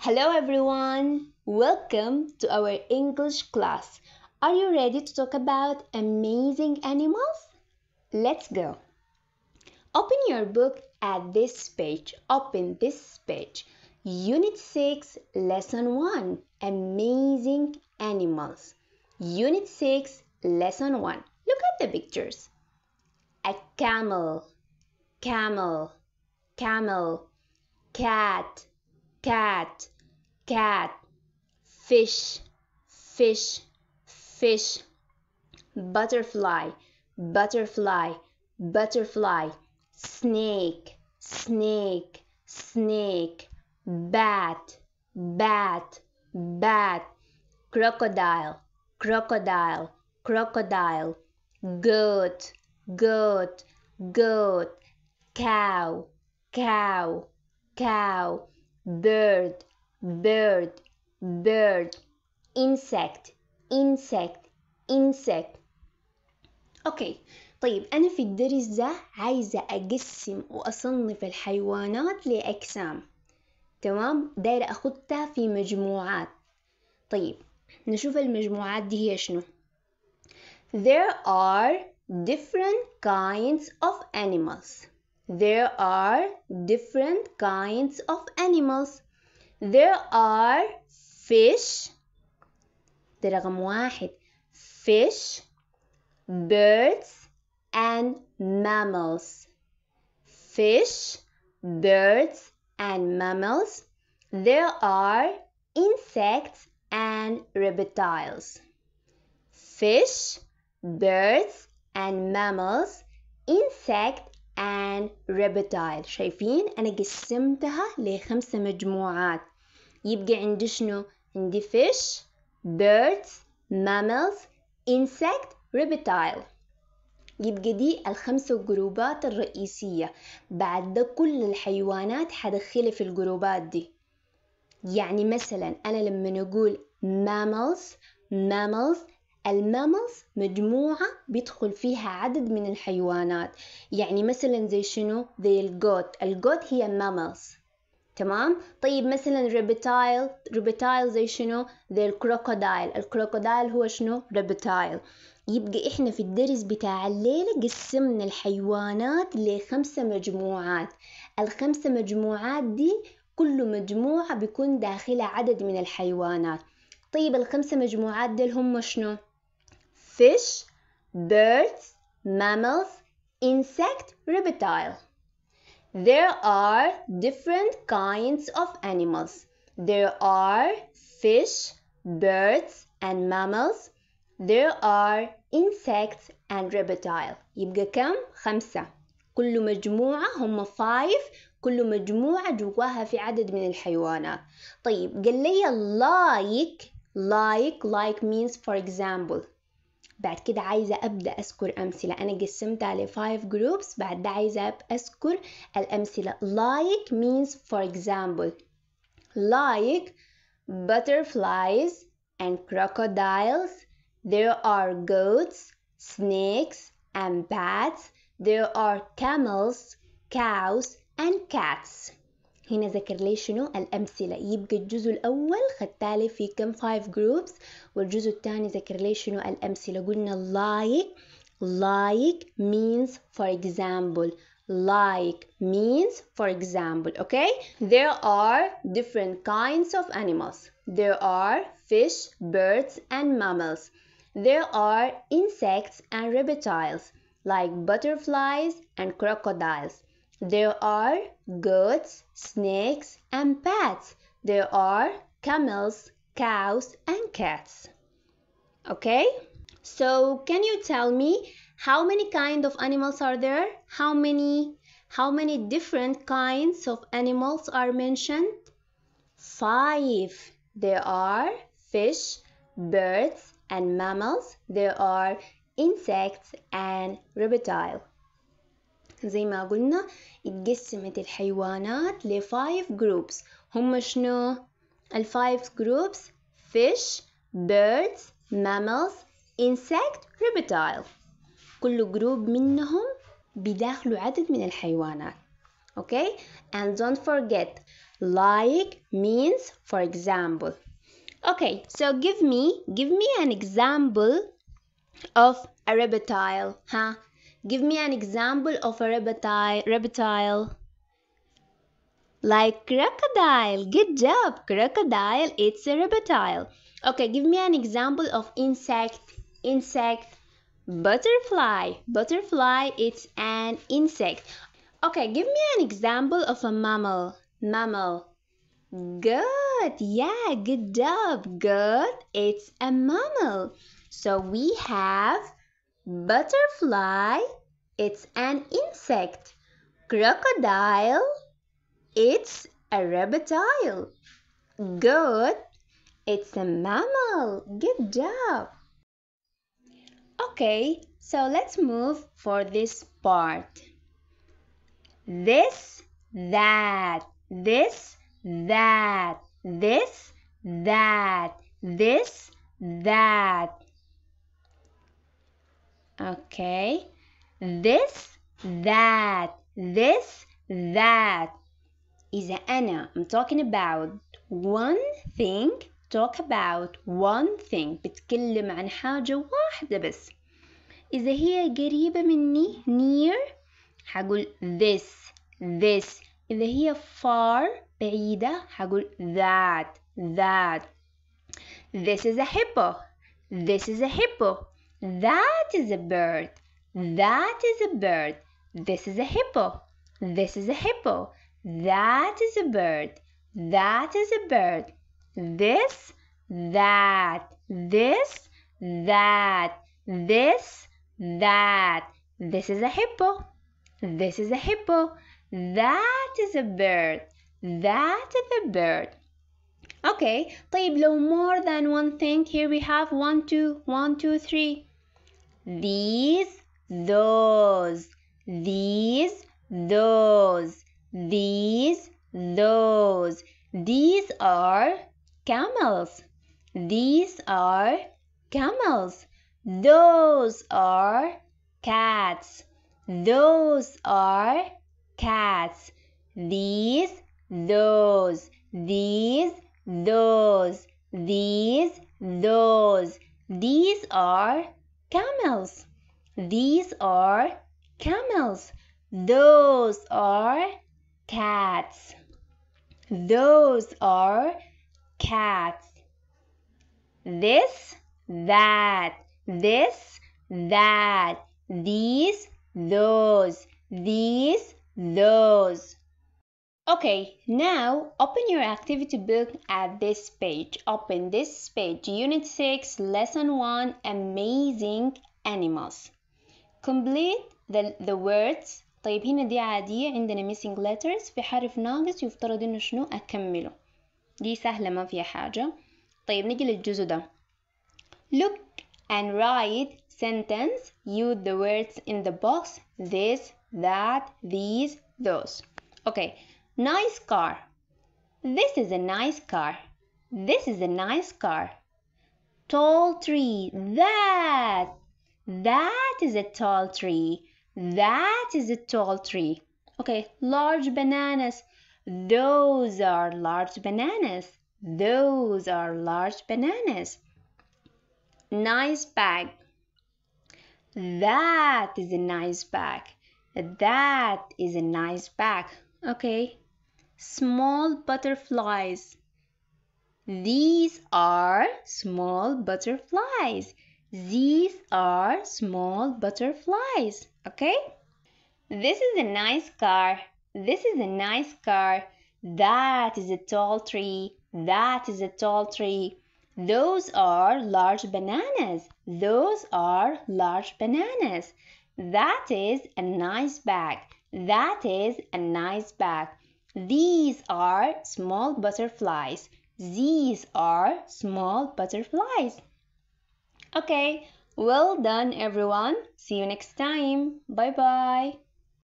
Hello everyone, welcome to our English class. Are you ready to talk about amazing animals? Let's go. Open your book at this page. Open this page. Unit 6, Lesson 1 Amazing Animals. Unit 6, Lesson 1. Look at the pictures. A camel, camel, camel, cat, cat, cat, fish, fish, fish, butterfly, butterfly, butterfly, snake, snake, snake, bat, bat, bat, crocodile, crocodile, crocodile, goat, goat, goat, cow, cow, cow, bird, bird, bird, insect, insect, insect. أوكي طيب أنا في الدرس ده عايزة أقسم وأصنف الحيوانات لأقسام. تمام؟ دايرة اخدها في مجموعات. طيب نشوف المجموعات دي هي شنو. There are different kinds of animals. There are different kinds of animals. There are fish ده رقم واحد fish birds and mammals fish birds and mammals there are insects and reptiles fish birds and mammals insect and reptile شايفين؟ أنا قسمتها لخمسة مجموعات. يبقى عندي شنو؟ عندي fish birds mammals insect reptile يبقى دي الخمسة جروبات الرئيسية. بعد ده كل الحيوانات حدخلها في الجروبات دي. يعني مثلا أنا لما نقول mammals mammals الماملز مجموعة بيدخل فيها عدد من الحيوانات. يعني مثلا زي شنو؟ زي الجوت. الجوت هي ماملز تمام؟ طيب مثلا ريبتايل ريبتايل زي شنو؟ زي الكروكودايل. الكروكودايل هو شنو؟ ريبتايل يبقى إحنا في الدرس بتاع الليلة قسمنا الحيوانات لخمسة مجموعات. الخمسة مجموعات دي كل مجموعة بيكون داخلها عدد من الحيوانات. طيب الخمسة مجموعات دي هم شنو؟ Fish, birds, mammals, insect, reptile. There are different kinds of animals. There are fish, birds, and mammals. There are insects and reptile. يبقى كم؟ خمسة. كل مجموعة هم five. كل مجموعة جواها في عدد من الحيوانات. طيب قال لي like like like means for example بعد كده عايزة أبدأ أذكر أمثلة أنا قسمتها ل 5 groups بعد ده عايزة أذكر الأمثلة like means for example like butterflies and crocodiles there are goats snakes and bats there are camels cows and cats هنا ذكر لي شنو الأمثلة يبقى الجزء الأول خدتالي في كم 5 groups والجزء الثاني ذكر لي شنو الأمثلة قلنا like like means for example like means for example okay there are different kinds of animals there are fish birds and mammals there are insects and reptiles like butterflies and crocodiles there are goats, snakes, and bats. There are camels, cows, and cats. Okay? So, can you tell me how many kind of animals are there? How many how many different kinds of animals are mentioned? Five. There are fish, birds, and mammals. There are insects and reptiles. زي ما قلنا اتقسمت الحيوانات ل 5 groups هم شنو الفايف groups fish birds mammals insect reptile كل جروب منهم بداخله عدد من الحيوانات okay and don't forget like means for example okay so give me give me an example of a reptile huh give me an example of a reptile reptile. Like crocodile. Good job crocodile. It's a reptile. Okay give me an example of insect insect butterfly. Butterfly it's an insect. Okay give me an example of a mammal mammal. Good yeah good job. Good it's a mammal. So we have butterfly it's an insect. Crocodile it's a reptile. Good it's a mammal. Good job. Okay, so let's move for this part. This, that, this, that, this, that, this, that. Okay, this, that, this, that. إذا أنا I'm talking about one thing talk about one thing بتكلم عن حاجة واحدة بس إذا هي قريبة مني near حقول this this إذا هي far بعيدة حقول that that this is a hippo this is a hippo That is a bird. That is a bird. This is a hippo. This is a hippo. That is a bird. That is a bird. This, that. This, that. This, that. This is a hippo. This is a hippo. That is a bird. That is a bird. Okay, play blow more than one thing. Here we have one, two, one, two, three. These, those, these, those, these, those. These are camels. These are camels. Those are cats. Those are cats. These, those, these, those, these, those. These are camels. These are camels. Those are cats. Those are cats. This, that, this, that, these, those, these, those. Okay, now open your activity book at this page. Open this page, Unit 6, Lesson 1, Amazing Animals. Complete the, the words. طيب هنا دي عادية عندنا missing letters في حرف ناقص يفترض انه شنو أكمله. دي سهلة ما فيها حاجة طيب نيجي للجزء ده look and write sentence use the words in the box this that these those okay nice car this is a nice car this is a nice car tall tree that that is a tall tree that is a tall tree okay large bananas those are large bananas. Those are large bananas. Nice bag. That is a nice bag. That is a nice bag. Okay. Small butterflies. These are small butterflies. These are small butterflies. Okay. This is a nice car. This is a nice car. That is a tall tree. That is a tall tree. Those are large bananas. Those are large bananas. That is a nice bag. That is a nice bag. These are small butterflies. These are small butterflies. Okay, well done everyone. See you next time. Bye bye.